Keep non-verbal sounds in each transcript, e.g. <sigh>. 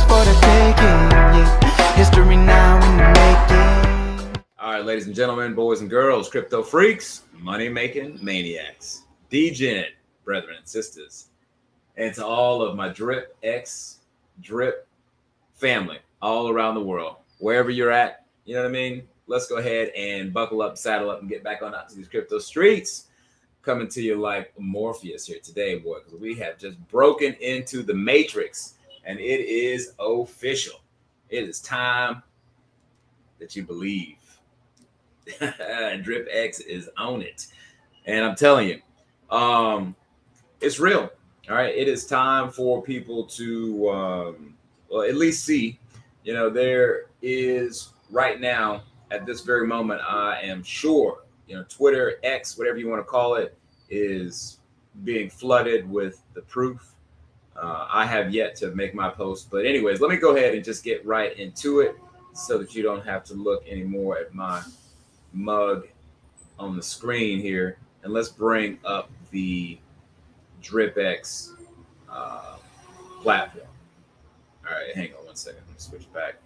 for the taking. Yeah, history now in the making. All right, ladies and gentlemen, boys and girls, crypto freaks, money making maniacs, Degen, brethren and sisters, and to all of my Drip X Drip family all around the world, wherever you're at, you know what I mean? Let's go ahead and buckle up, saddle up, and get back on out to these crypto streets. Coming to you like Morpheus here today, boy, because we have just broken into the matrix and it is official. It is time that you believe. <laughs> Drip X is on it. And I'm telling you, um, it's real. All right. It is time for people to um, well, at least see, you know, there is right now at this very moment, I am sure, you know, Twitter, X, whatever you want to call it, is being flooded with the proof. Uh, I have yet to make my post, but anyways, let me go ahead and just get right into it so that you don't have to look anymore at my mug on the screen here. And let's bring up the DripX uh, platform. All right, hang on one second. Let me switch back.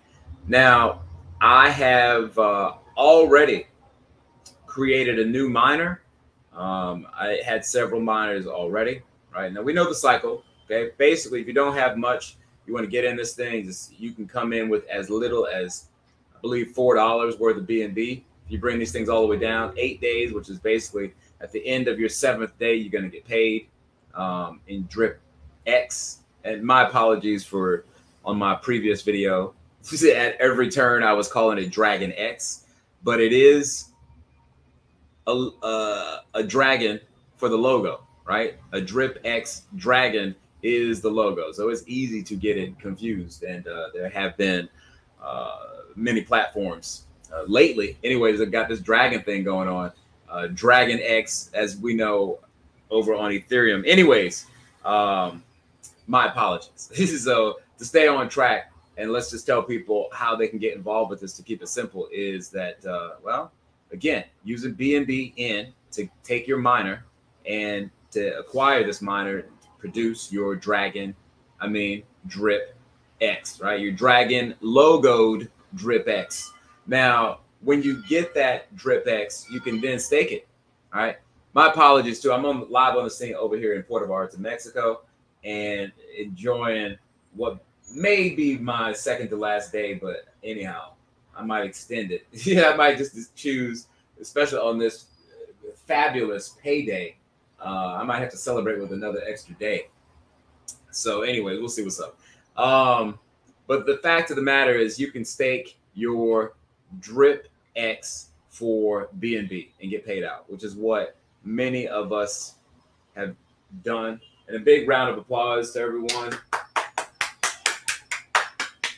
Now, I have uh, already created a new miner. Um, I had several miners already. Right now, we know the cycle. Okay, basically, if you don't have much, you want to get in this thing. Just, you can come in with as little as I believe four dollars worth of BNB. If you bring these things all the way down, eight days, which is basically at the end of your seventh day, you're going to get paid um, in Drip X. And my apologies for on my previous video. <laughs> At every turn, I was calling it Dragon X, but it is a, uh, a dragon for the logo, right? A Drip X dragon is the logo. So it's easy to get it confused. And uh, there have been uh, many platforms uh, lately, anyways, that got this dragon thing going on. Uh, dragon X, as we know, over on Ethereum. Anyways, um, my apologies. <laughs> so to stay on track, and let's just tell people how they can get involved with this to keep it simple is that, uh, well, again, using BNB in to take your miner and to acquire this miner, produce your Dragon, I mean, Drip X, right? Your Dragon logoed Drip X. Now, when you get that Drip X, you can then stake it, all right? My apologies too. I'm on live on the scene over here in Puerto Vallarta, Mexico, and enjoying what may be my second to last day, but anyhow, I might extend it. <laughs> yeah, I might just choose, especially on this fabulous payday. Uh, I might have to celebrate with another extra day. So, anyway, we'll see what's up. Um, but the fact of the matter is, you can stake your Drip X for BNB and get paid out, which is what many of us have done. And a big round of applause to everyone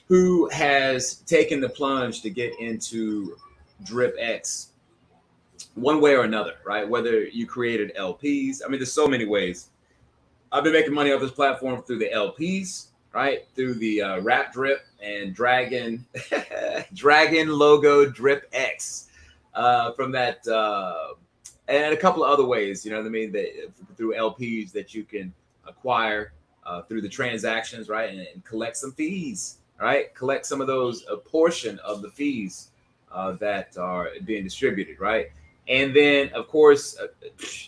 who has taken the plunge to get into Drip X one way or another, right? Whether you created LPs, I mean, there's so many ways. I've been making money off this platform through the LPs, right? Through the uh, Wrap Drip and Dragon, <laughs> Dragon logo Drip X uh, from that, uh, and a couple of other ways, you know what I mean? That through LPs that you can acquire uh, through the transactions, right? And, and collect some fees right? Collect some of those, a portion of the fees uh, that are being distributed, right? And then, of course, uh,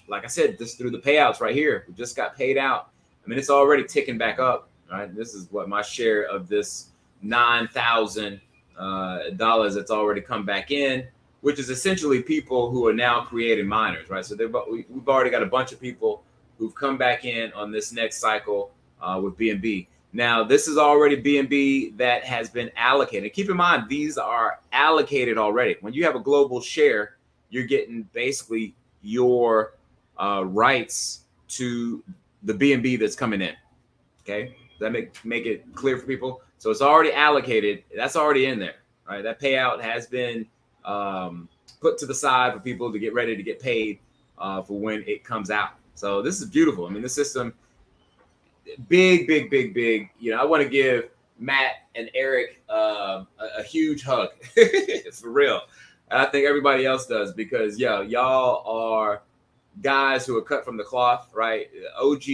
like I said, just through the payouts right here, we just got paid out. I mean, it's already ticking back up, right? This is what my share of this nine thousand uh, dollars that's already come back in, which is essentially people who are now creating miners, right? So they've we've already got a bunch of people who've come back in on this next cycle uh, with BNB. Now, this is already BNB that has been allocated. Keep in mind, these are allocated already. When you have a global share, you're getting basically your uh, rights to the BNB that's coming in. Okay, Does that make make it clear for people. So it's already allocated. That's already in there. Right, that payout has been um, put to the side for people to get ready to get paid uh, for when it comes out. So this is beautiful. I mean, the system big, big, big, big. You know, I want to give Matt and Eric uh, a, a, huge hug <laughs> for real. And I think everybody else does because yeah, y'all are guys who are cut from the cloth, right? OG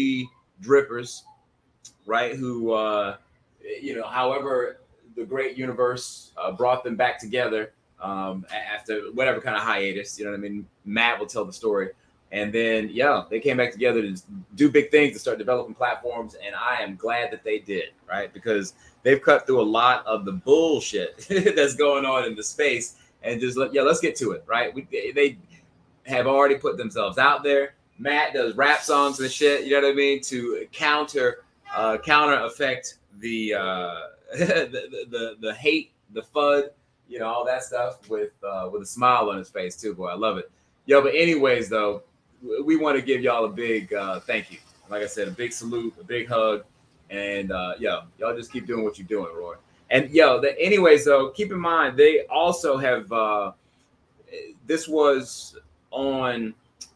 drippers, right? Who uh, you know, however the great universe uh, brought them back together um, after whatever kind of hiatus. You know what I mean? Matt will tell the story. And then, yeah, they came back together to do big things to start developing platforms. And I am glad that they did, right? Because they've cut through a lot of the bullshit <laughs> that's going on in the space and just let, yeah, let's get to it, right? We, they have already put themselves out there. Matt does rap songs and shit, you know what I mean, to counter uh, counter affect the, uh, <laughs> the, the the hate, the fud, you know, all that stuff with uh, with a smile on his face too. Boy, I love it. Yo, but anyways, though, we want to give y'all a big uh, thank you. Like I said, a big salute, a big hug, and uh, y'all just keep doing what you're doing, Roy. And yo, the, anyways, though, keep in mind they also have. Uh, this was on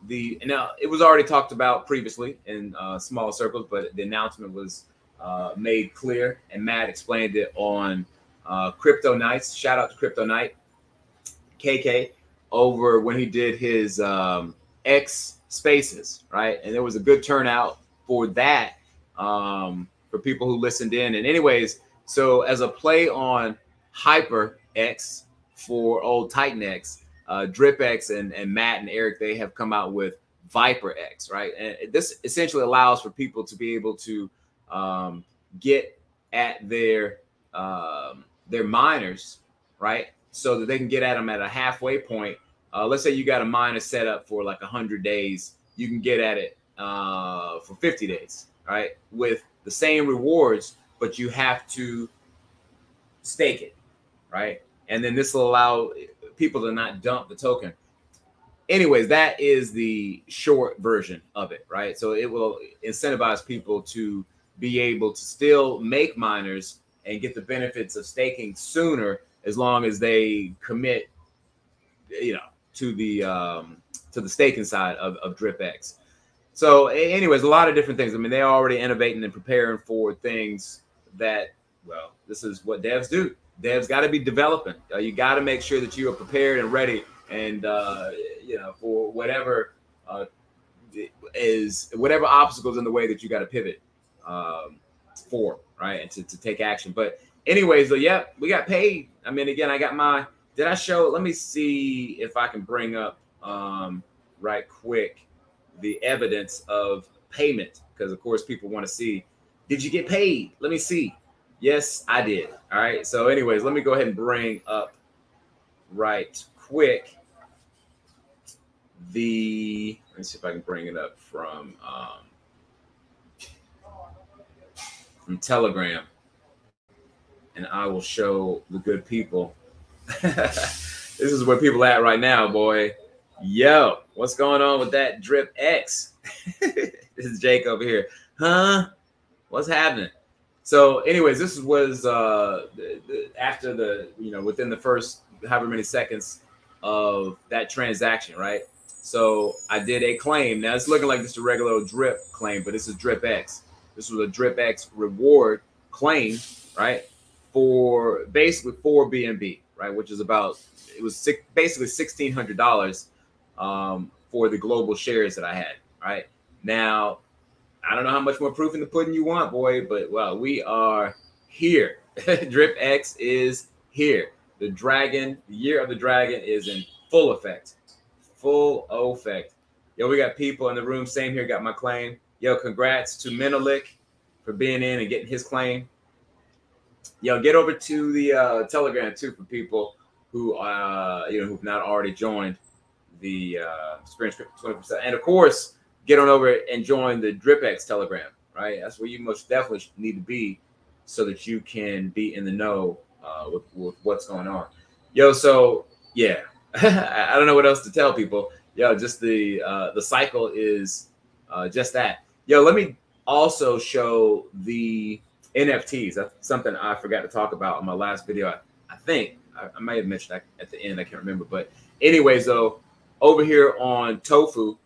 the now it was already talked about previously in uh, small circles, but the announcement was uh, made clear, and Matt explained it on uh, Crypto Nights. Shout out to Crypto Night, KK, over when he did his um, X Spaces, right? And there was a good turnout for that um, for people who listened in. And anyways, so as a play on Hyper X for old Titan X, uh, Drip X and, and Matt and Eric, they have come out with Viper X, right? And this essentially allows for people to be able to um, get at their um, their miners, right? So that they can get at them at a halfway point. Uh, let's say you got a miner set up for like 100 days, you can get at it uh, for 50 days, right? With the same rewards, but you have to stake it, right? And then this will allow people to not dump the token. Anyways, that is the short version of it, right? So it will incentivize people to be able to still make miners and get the benefits of staking sooner as long as they commit you know to the um to the staking side of, of dripx so anyways a lot of different things i mean they're already innovating and preparing for things that well this is what devs do devs got to be developing uh, you got to make sure that you are prepared and ready and uh you know for whatever uh is whatever obstacles in the way that you got to pivot um for right? And to, to take action. But anyways, though, yeah, we got paid. I mean, again, I got my did I show let me see if I can bring up um right quick the evidence of payment because of course people want to see did you get paid? Let me see. Yes, I did. All right. So, anyways, let me go ahead and bring up right quick the let me see if I can bring it up from um from Telegram, and I will show the good people. <laughs> this is where people at right now, boy. Yo, what's going on with that drip X? <laughs> this is Jake over here. Huh? What's happening? So, anyways, this was uh after the you know within the first however many seconds of that transaction, right? So I did a claim. Now it's looking like just a regular drip claim, but this is drip X. This was a drip X reward claim, right? For basically for BNB, right? Which is about it was six, basically sixteen hundred dollars um, for the global shares that I had, right? Now, I don't know how much more proof in the pudding you want, boy, but well, we are here. <laughs> Drip X is here. The dragon, the year of the dragon is in full effect. Full effect. Yo, we got people in the room. Same here. Got my claim. Yo, congrats to Menelik for being in and getting his claim. Yo, get over to the uh, Telegram too for people who uh, you know who've not already joined the uh, twenty percent, and of course, get on over and join the DripX Telegram. Right, that's where you most definitely need to be, so that you can be in the know uh, with, with what's going on. Yo, so yeah, <laughs> I don't know what else to tell people. Yo, just the uh, the cycle is uh, just that Yo, let me also show the NFTs. That's something I forgot to talk about in my last video. I, I think I, I may have mentioned that at the end. I can't remember. But anyways, though, over here on Tofu,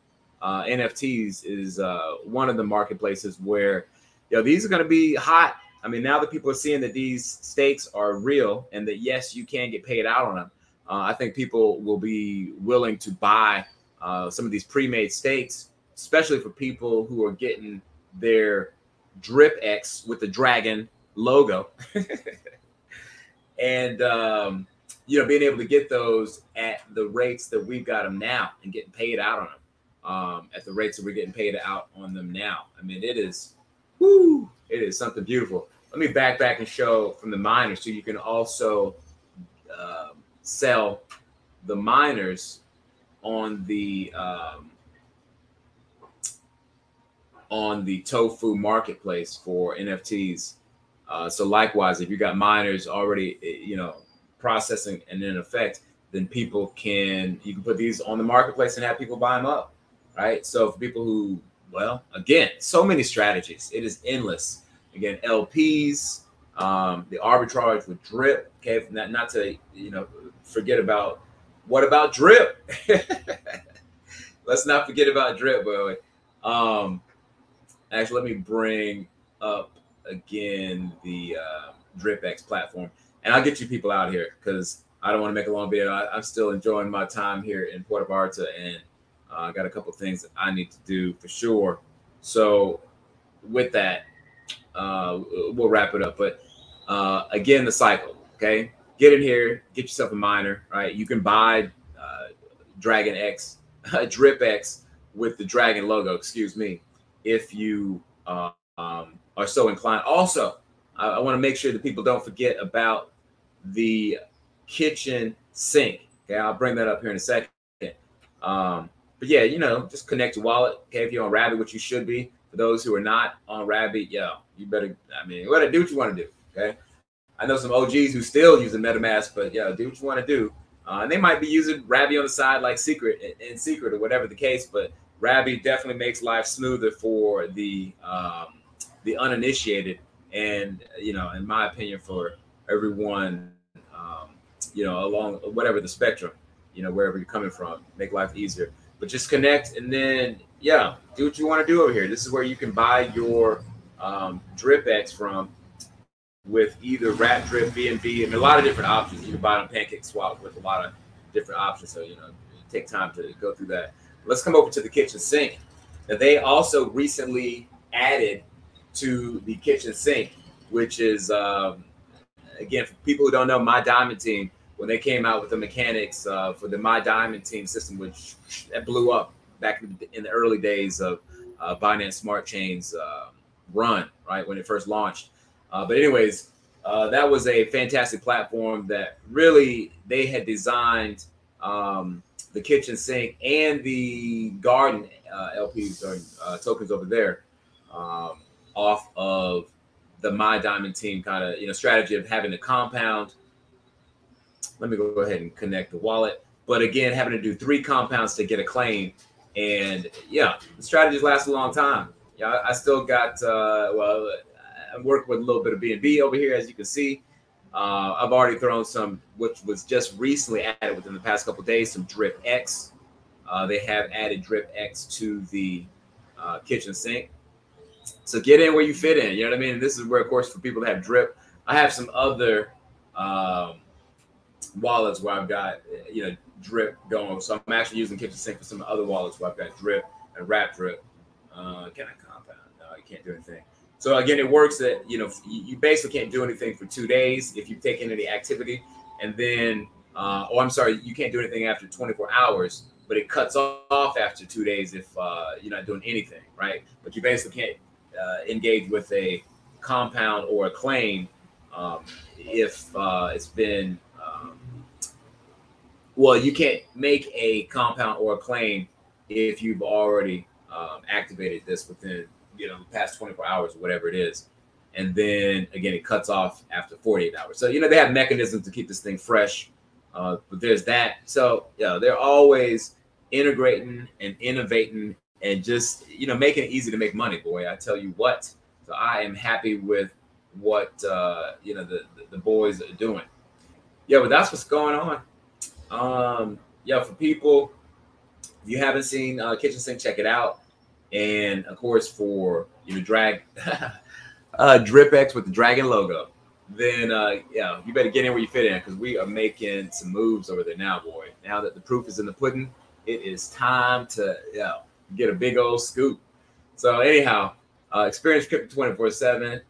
uh, NFTs is uh, one of the marketplaces where, yo, these are going to be hot. I mean, now that people are seeing that these stakes are real and that yes, you can get paid out on them, uh, I think people will be willing to buy uh, some of these pre-made stakes especially for people who are getting their drip X with the dragon logo, <laughs> and um, you know, being able to get those at the rates that we've got them now and getting paid out on them um, at the rates that we're getting paid out on them now. I mean, it is, whoo, it is something beautiful. Let me back back and show from the miners so you can also uh, sell the miners on the um, on the tofu marketplace for NFTs. Uh, so likewise, if you got miners already, eh, you know, processing and in effect, then people can you can put these on the marketplace and have people buy them up, right? So for people who, well, again, so many strategies. It is endless. Again, LPs, um, the arbitrage with drip. Okay, not not to you know forget about what about drip? <laughs> Let's not forget about drip, boy. Um, actually, let me bring up again the uh, DripX platform, and I'll get you people out here because I don't want to make a long video. I, am still enjoying my time here in Puerto Vallarta, and uh, I got a couple things that I need to do for sure. So, with that, uh, we'll wrap it up. But uh, again, the cycle. Okay, get in here, get yourself a miner. Right, you can buy uh, Dragon X, <laughs> Drip X with the Dragon logo. Excuse me, if you uh, um, are so inclined. Also, I, I want to make sure that people don't forget about the kitchen sink. Okay, I'll bring that up here in a second. Um, but yeah, you know, just connect your wallet. Okay, if you're on Rabby, which you should be. For those who are not on Rabby, yo, you better. I mean, what do what you want to do. Okay, I know some OGs who still use using MetaMask, but yeah, do what you want to do. Uh, and they might be using Rabby on the side, like secret in, in secret or whatever the case. But Rabby definitely makes life smoother for the um, the uninitiated, and you know, in my opinion, for everyone, um, you know, along whatever the spectrum, you know, wherever you're coming from, make life easier. But just connect, and then yeah, do what you want to do over here. This is where you can buy your um, drip X from with either Wrap Drip, BNB, and a lot of different options. You can buy on Pancake Swap with a lot of different options. So you know, take time to go through that. Let's come over to the kitchen sink. Now they also recently added to the kitchen sink, which is um, again for people who don't know, my Diamond Team when they came out with the mechanics uh, for the My Diamond Team system, which that blew up back in the early days of uh, Binance Smart Chain's uh, run, right when it first launched. Uh, but anyways, uh, that was a fantastic platform that really they had designed um, the kitchen sink and the garden uh, LPs or tokens over there um, off of the My Diamond team kind of you know strategy of having a compound. Let me go ahead and connect the wallet. But again, having to do three compounds to get a claim, and yeah, the strategies last a long time. Yeah, I, still got uh, well I'm working with a little bit of BNB over here, as you can see. Uh, I've already thrown some, which was just recently added within the past couple days, some Drip X. Uh, they have added Drip X to the uh, kitchen sink. So get in where you fit in. You know what I mean? This is where, of course, for people that have Drip, I have some other um, wallets where I've got, you know, Drip going. So I'm actually using kitchen sink for some other wallets where I've got Drip and Wrap Drip. Uh, can I compound? No, you can't do anything. So again, it works that you know you basically can't do anything for two days if you've taken any activity, and then uh, oh, I'm sorry, you can't do anything after 24 hours, but it cuts off after two days if uh, you're not doing anything, right? But you basically can't uh, engage with a compound or a claim um, if uh, it's been well, you can't make a compound or a claim if you've already um, activated this within you know the past 24 hours or whatever it is. And then again it cuts off after 48 hours. So you know they have mechanisms to keep this thing fresh uh, but there's that. So yeah they're always integrating and innovating and just you know making it easy to make money boy i tell you what. So i am happy with what uh, you know the, the boys are doing. Yeah but that's what's going on um yeah for people if you haven't seen uh, kitchen sink check it out and of course for you know drag <laughs> uh, DripX with the dragon logo, then uh, yeah, you better get in where you fit in because we are making some moves over there now, boy. Now that the proof is in the pudding, it is time to yeah get a big old scoop. So anyhow, uh, experience crypto twenty four seven.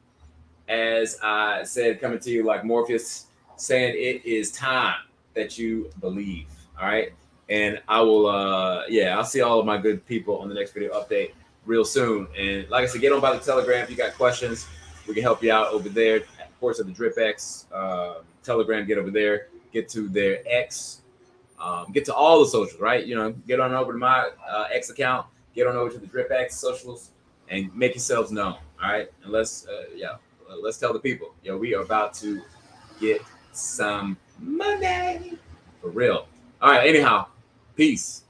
as I said, coming to you like Morpheus, saying it is time that you believe. All right. And I will, uh, yeah, I'll see all of my good people on the next video update real soon. And like I said, get on by the Telegram if you got questions. We can help you out over there. Of course, at the Drip X uh, Telegram, get over there, get to their X, um, get to all the socials, right? You know, get on over to my uh, X account, get on over to the Drip X socials, and make yourselves known. All right, and let's, uh, yeah, let's tell the people, yo, we are about to get some for real. All right, anyhow, peace.